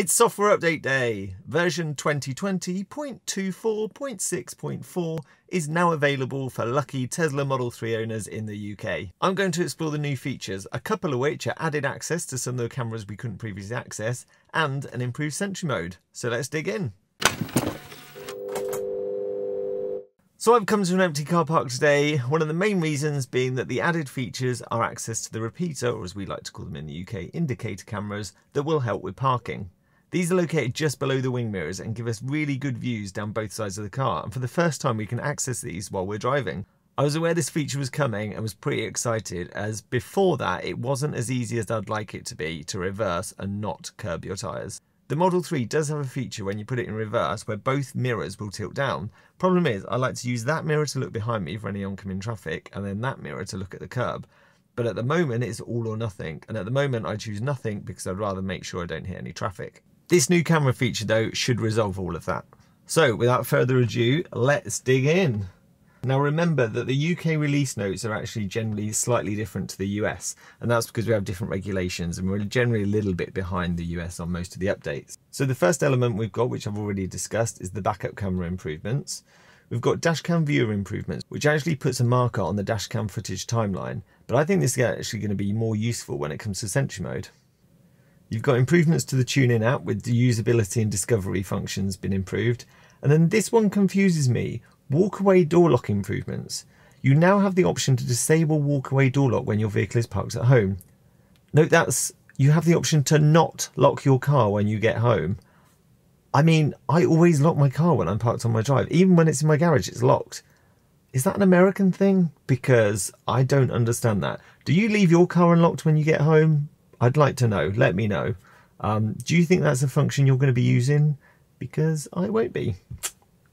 It's software update day. Version 2020.24.6.4 is now available for lucky Tesla Model 3 owners in the UK. I'm going to explore the new features, a couple of which are added access to some of the cameras we couldn't previously access, and an improved Sentry mode. So let's dig in. So I've come to an empty car park today, one of the main reasons being that the added features are access to the repeater, or as we like to call them in the UK, indicator cameras that will help with parking. These are located just below the wing mirrors and give us really good views down both sides of the car and for the first time we can access these while we're driving. I was aware this feature was coming and was pretty excited as before that it wasn't as easy as I'd like it to be to reverse and not curb your tyres. The Model 3 does have a feature when you put it in reverse where both mirrors will tilt down. Problem is, I like to use that mirror to look behind me for any oncoming traffic and then that mirror to look at the curb. But at the moment it's all or nothing and at the moment I choose nothing because I'd rather make sure I don't hit any traffic. This new camera feature though should resolve all of that. So without further ado, let's dig in. Now remember that the UK release notes are actually generally slightly different to the US, and that's because we have different regulations and we're generally a little bit behind the US on most of the updates. So the first element we've got, which I've already discussed, is the backup camera improvements. We've got dashcam viewer improvements, which actually puts a marker on the dashcam footage timeline, but I think this is actually going to be more useful when it comes to Sentry mode. You've got improvements to the TuneIn app with the usability and discovery functions been improved. And then this one confuses me. Walkaway door lock improvements. You now have the option to disable walkaway door lock when your vehicle is parked at home. Note that's you have the option to not lock your car when you get home. I mean, I always lock my car when I'm parked on my drive. Even when it's in my garage, it's locked. Is that an American thing? Because I don't understand that. Do you leave your car unlocked when you get home? I'd like to know. Let me know. Um, do you think that's a function you're going to be using? Because I won't be.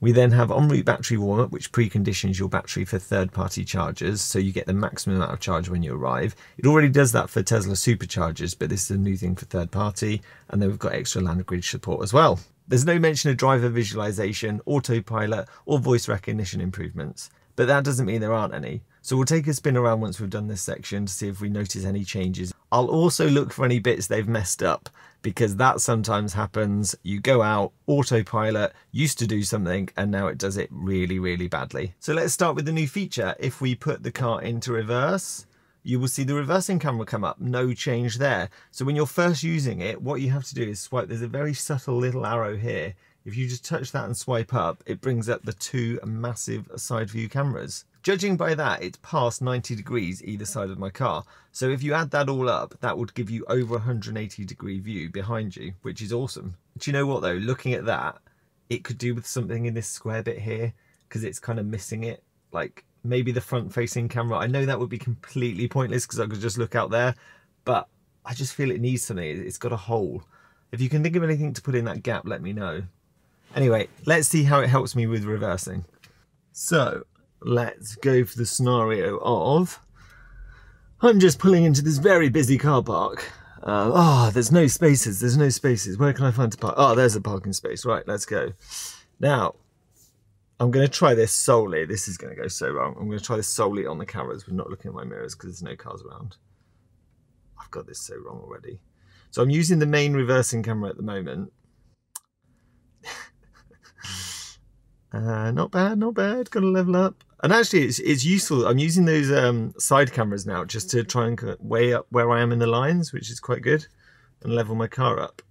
We then have en route battery warm up, which preconditions your battery for third party chargers, so you get the maximum amount of charge when you arrive. It already does that for Tesla superchargers, but this is a new thing for third party. And then we've got extra language support as well. There's no mention of driver visualization, autopilot, or voice recognition improvements, but that doesn't mean there aren't any. So we'll take a spin around once we've done this section to see if we notice any changes. I'll also look for any bits they've messed up because that sometimes happens. You go out, autopilot used to do something and now it does it really, really badly. So let's start with the new feature. If we put the car into reverse, you will see the reversing camera come up, no change there. So when you're first using it, what you have to do is swipe, there's a very subtle little arrow here. If you just touch that and swipe up, it brings up the two massive side view cameras. Judging by that, it's past 90 degrees either side of my car. So if you add that all up, that would give you over 180 degree view behind you, which is awesome. Do you know what though? Looking at that, it could do with something in this square bit here because it's kind of missing it. Like maybe the front facing camera. I know that would be completely pointless because I could just look out there, but I just feel it needs something. It's got a hole. If you can think of anything to put in that gap, let me know. Anyway, let's see how it helps me with reversing. So let's go for the scenario of I'm just pulling into this very busy car park. Uh, oh, there's no spaces. There's no spaces. Where can I find a park? Oh, there's a parking space. Right, let's go. Now, I'm going to try this solely. This is going to go so wrong. I'm going to try this solely on the cameras. We're not looking at my mirrors because there's no cars around. I've got this so wrong already. So I'm using the main reversing camera at the moment. Uh, not bad, not bad. Got to level up. And actually, it's, it's useful. I'm using those um, side cameras now just to try and weigh up where I am in the lines, which is quite good, and level my car up.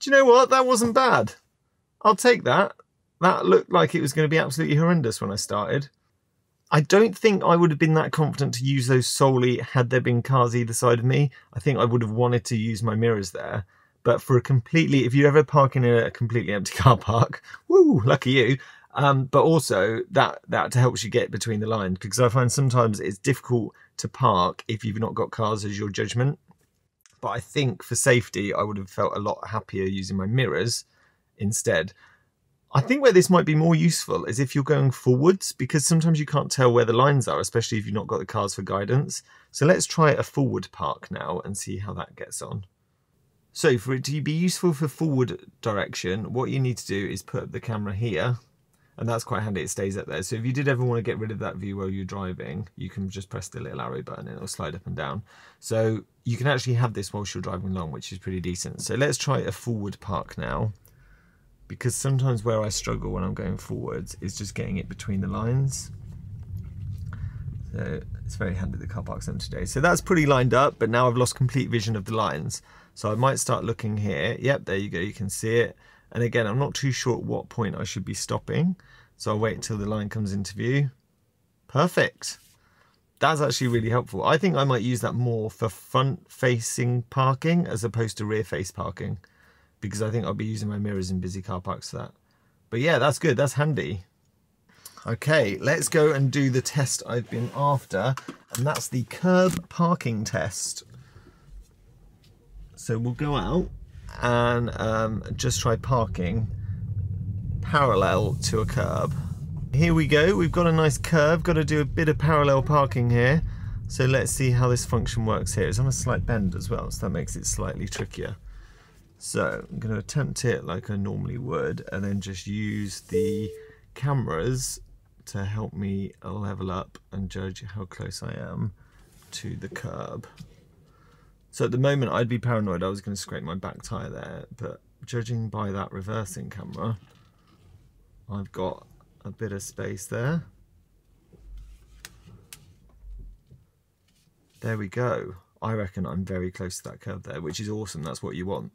Do you know what? That wasn't bad. I'll take that. That looked like it was going to be absolutely horrendous when I started. I don't think I would have been that confident to use those solely had there been cars either side of me. I think I would have wanted to use my mirrors there. But for a completely, if you're ever park in a completely empty car park, woo, lucky you. Um, but also that that helps you get between the lines because I find sometimes it's difficult to park if you've not got cars as your judgment. But I think for safety, I would have felt a lot happier using my mirrors instead. I think where this might be more useful is if you're going forwards because sometimes you can't tell where the lines are, especially if you've not got the cars for guidance. So let's try a forward park now and see how that gets on. So for it to be useful for forward direction, what you need to do is put the camera here and that's quite handy. It stays up there. So if you did ever want to get rid of that view while you're driving, you can just press the little arrow button and it'll slide up and down. So you can actually have this whilst you're driving along, which is pretty decent. So let's try a forward park now, because sometimes where I struggle when I'm going forwards is just getting it between the lines. So it's very handy the car park's empty today. So that's pretty lined up, but now I've lost complete vision of the lines. So I might start looking here. Yep, there you go, you can see it. And again, I'm not too sure at what point I should be stopping. So I'll wait until the line comes into view. Perfect. That's actually really helpful. I think I might use that more for front facing parking as opposed to rear face parking because I think I'll be using my mirrors in busy car parks for that. But yeah, that's good. That's handy. Okay, let's go and do the test I've been after, and that's the curb parking test. So we'll go out and um, just try parking parallel to a curb. Here we go, we've got a nice curve, got to do a bit of parallel parking here. So let's see how this function works here. It's on a slight bend as well, so that makes it slightly trickier. So I'm going to attempt it like I normally would and then just use the cameras to help me level up and judge how close I am to the curb. So at the moment I'd be paranoid I was going to scrape my back tyre there, but judging by that reversing camera, I've got a bit of space there. There we go. I reckon I'm very close to that curb there, which is awesome. That's what you want.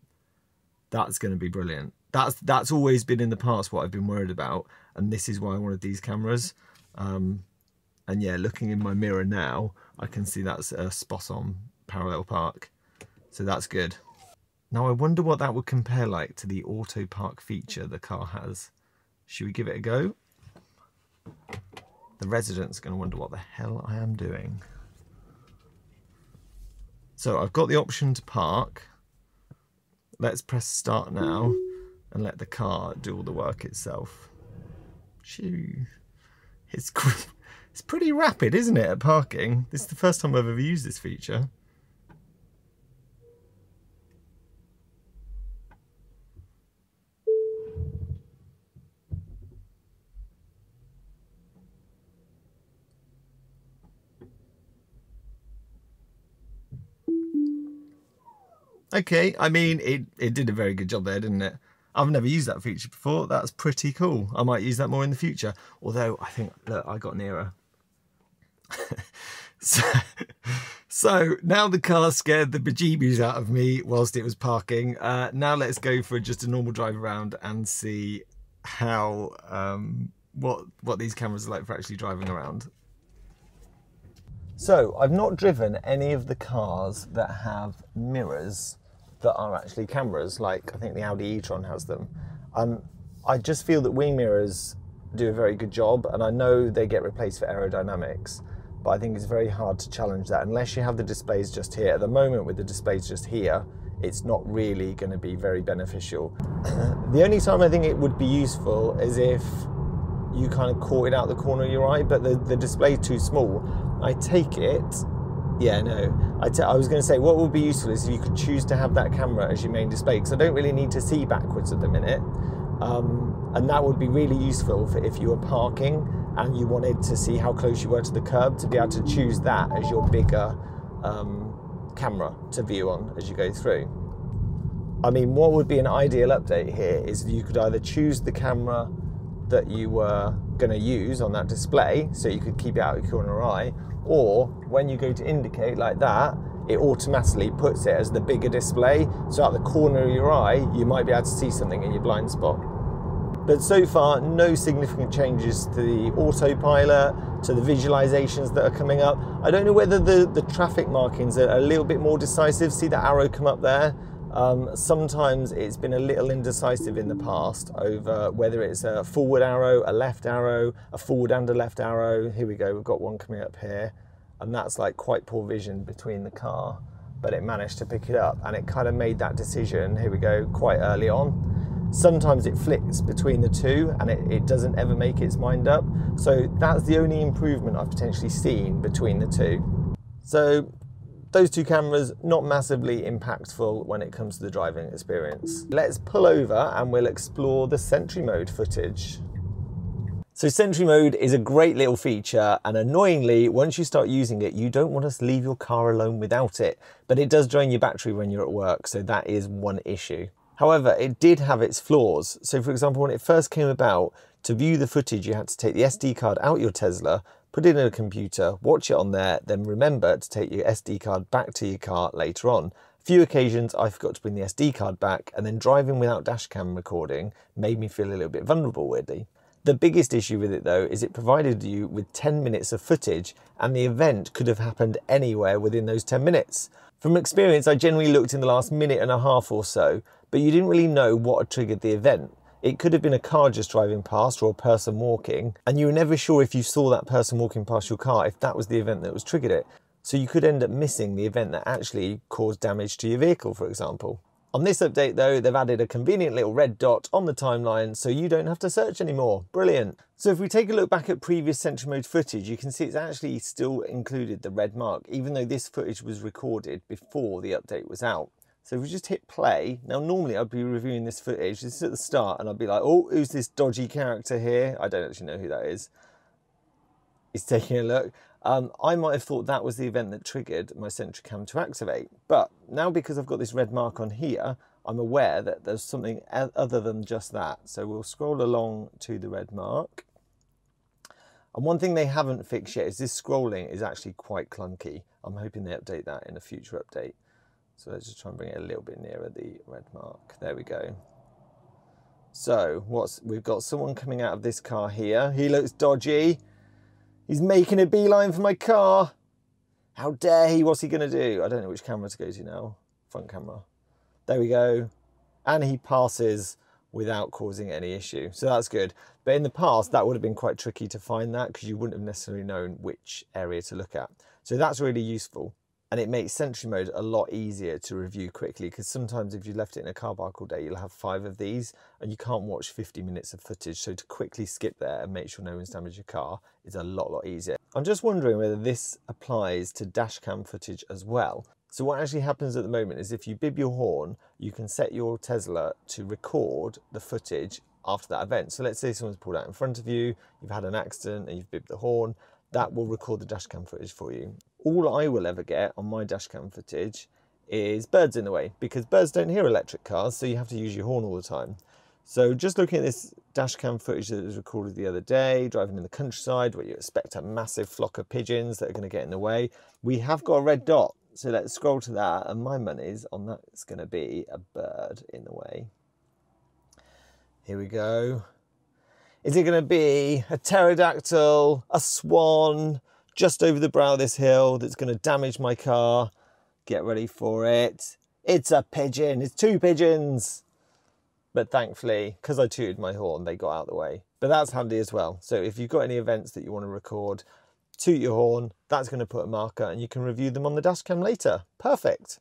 That's going to be brilliant. That's that's always been in the past what I've been worried about, and this is why I wanted these cameras. Um, and yeah, looking in my mirror now, I can see that's a spot on parallel park. So that's good. Now I wonder what that would compare like to the auto park feature the car has. Should we give it a go? The residents going to wonder what the hell I am doing. So I've got the option to park. Let's press start now and let the car do all the work itself. Shoo. It's, it's pretty rapid, isn't it, at parking? This is the first time I've ever used this feature. Okay, I mean, it, it did a very good job there, didn't it? I've never used that feature before. That's pretty cool. I might use that more in the future. Although, I think, look, I got nearer. so, so, now the car scared the bejeebies out of me whilst it was parking. Uh, now let's go for just a normal drive around and see how, um, what, what these cameras are like for actually driving around. So, I've not driven any of the cars that have mirrors that are actually cameras, like I think the Audi e-tron has them. Um, I just feel that wing mirrors do a very good job, and I know they get replaced for aerodynamics, but I think it's very hard to challenge that unless you have the displays just here. At the moment, with the displays just here, it's not really going to be very beneficial. the only time I think it would be useful is if you kind of caught it out the corner of your eye, but the, the display's too small. I take it yeah, no. I, t- I was going to say, what would be useful is if you could choose to have that camera as your main display, because I don't really need to see backwards at the minute. Um, and that would be really useful for if you were parking and you wanted to see how close you were to the curb, to be able to choose that as your bigger um, camera to view on as you go through. I mean, what would be an ideal update here is you could either choose the camera that you were going to use on that display, so you could keep it out of your corner eye, or when you go to indicate like that, it automatically puts it as the bigger display. So at the corner of your eye, you might be able to see something in your blind spot. But so far, no significant changes to the autopilot, to the visualizations that are coming up. I don't know whether the, the traffic markings are a little bit more decisive. See that arrow come up there? Um, sometimes it's been a little indecisive in the past over whether it's a forward arrow, a left arrow, a forward and a left arrow. Here we go, we've got one coming up here, and that's like quite poor vision between the car, but it managed to pick it up and it kind of made that decision, here we go, quite early on. Sometimes it flicks between the two and it, it doesn't ever make its mind up. So that's the only improvement I've potentially seen between the two. So those two cameras, not massively impactful when it comes to the driving experience. Let's pull over and we'll explore the Sentry Mode footage. So Sentry Mode is a great little feature and annoyingly, once you start using it, you don't want to leave your car alone without it. But it does drain your battery when you're at work, so that is one issue. However, it did have its flaws. So for example, when it first came about, to view the footage, you had to take the SD card out your Tesla, put it in a computer, watch it on there, then remember to take your SD card back to your car later on. A few occasions I forgot to bring the SD card back and then driving without dashcam recording made me feel a little bit vulnerable weirdly. The biggest issue with it though is it provided you with 10 minutes of footage and the event could have happened anywhere within those 10 minutes. From experience, I generally looked in the last minute and a half or so, but you didn't really know what had triggered the event. It could have been a car just driving past or a person walking, and you were never sure if you saw that person walking past your car if that was the event that was triggered it. So you could end up missing the event that actually caused damage to your vehicle, for example. On this update though, they've added a convenient little red dot on the timeline so you don't have to search anymore. Brilliant. So if we take a look back at previous Sentry Mode footage, you can see it's actually still included the red mark, even though this footage was recorded before the update was out. So if we just hit play, now normally I'd be reviewing this footage, this is at the start, and I'd be like, oh, who's this dodgy character here? I don't actually know who that is. He's taking a look. Um, I might have thought that was the event that triggered my cam to activate. But now because I've got this red mark on here, I'm aware that there's something other than just that. So we'll scroll along to the red mark. And one thing they haven't fixed yet is this scrolling is actually quite clunky. I'm hoping they update that in a future update. So let's just try and bring it a little bit nearer the red mark. There we go. So what's we've got someone coming out of this car here. He looks dodgy. He's making a beeline for my car. How dare he? What's he going to do? I don't know which camera to go to now. Front camera. There we go. And he passes without causing any issue. So that's good. But in the past, that would have been quite tricky to find that because you wouldn't have necessarily known which area to look at. So that's really useful and it makes Sentry Mode a lot easier to review quickly because sometimes if you left it in a car park all day, you'll have five of these and you can't watch 50 minutes of footage. So to quickly skip there and make sure no one's damaged your car is a lot, lot easier. I'm just wondering whether this applies to dashcam footage as well. So what actually happens at the moment is if you bib your horn, you can set your Tesla to record the footage after that event. So let's say someone's pulled out in front of you, you've had an accident and you've bibbed the horn, that will record the dashcam footage for you all I will ever get on my dashcam footage is birds in the way because birds don't hear electric cars, so you have to use your horn all the time. So just looking at this dashcam footage that was recorded the other day, driving in the countryside where you expect a massive flock of pigeons that are going to get in the way, we have got a red dot. So let's scroll to that, and my money's on that. It's going to be a bird in the way. Here we go. Is it going to be a pterodactyl, a swan, just over the brow of this hill that's going to damage my car. Get ready for it. It's a pigeon. It's two pigeons. But thankfully, because I tooted my horn, they got out of the way. But that's handy as well. So if you've got any events that you want to record, toot your horn, that's going to put a marker and you can review them on the dashcam later. Perfect.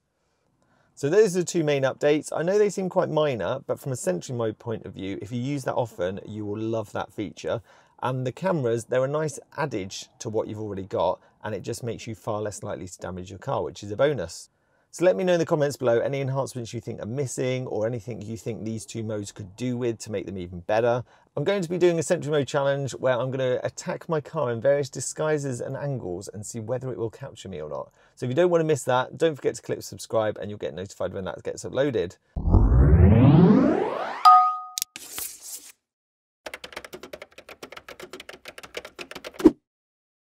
So those are the two main updates. I know they seem quite minor, but from a Sentry Mode point of view, if you use that often, you will love that feature. And the cameras, they're a nice adage to what you've already got, and it just makes you far less likely to damage your car, which is a bonus. So let me know in the comments below any enhancements you think are missing or anything you think these two modes could do with to make them even better. I'm going to be doing a Sentry Mode challenge where I'm going to attack my car in various disguises and angles and see whether it will capture me or not. So if you don't want to miss that, don't forget to click subscribe and you'll get notified when that gets uploaded.